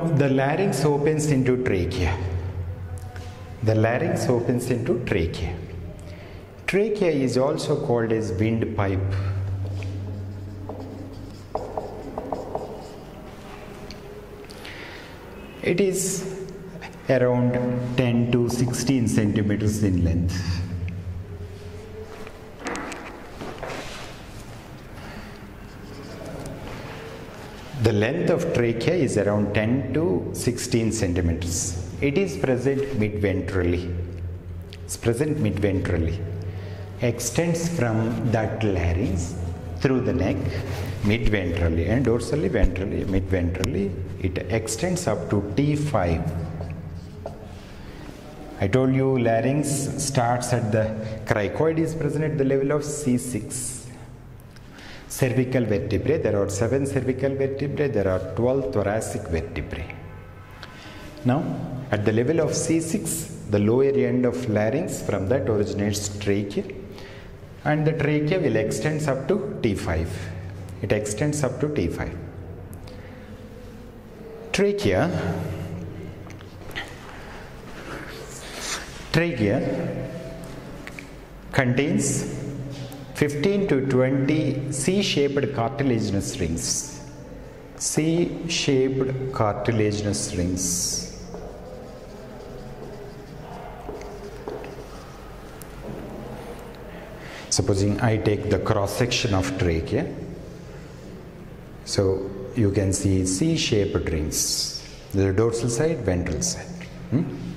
The larynx opens into trachea. The larynx opens into trachea. Trachea is also called as windpipe. It is around 10 to 16 centimeters in length. The length of trachea is around 10 to 16 centimeters. It is present mid-ventrally. It's present mid-ventrally. Extends from that larynx through the neck mid-ventrally and dorsally ventrally mid-ventrally. It extends up to T5. I told you larynx starts at the cricoid is present at the level of C6 cervical vertebrae. There are seven cervical vertebrae, there are 12 thoracic vertebrae. Now, at the level of C6, the lower end of larynx, from that originates trachea, and the trachea will extends up to T5. It extends up to T5. Trachea, trachea contains 15 to 20 C-shaped cartilaginous rings. C-shaped cartilaginous rings. Supposing I take the cross section of trachea, so you can see C-shaped rings. The dorsal side, ventral side. Hmm?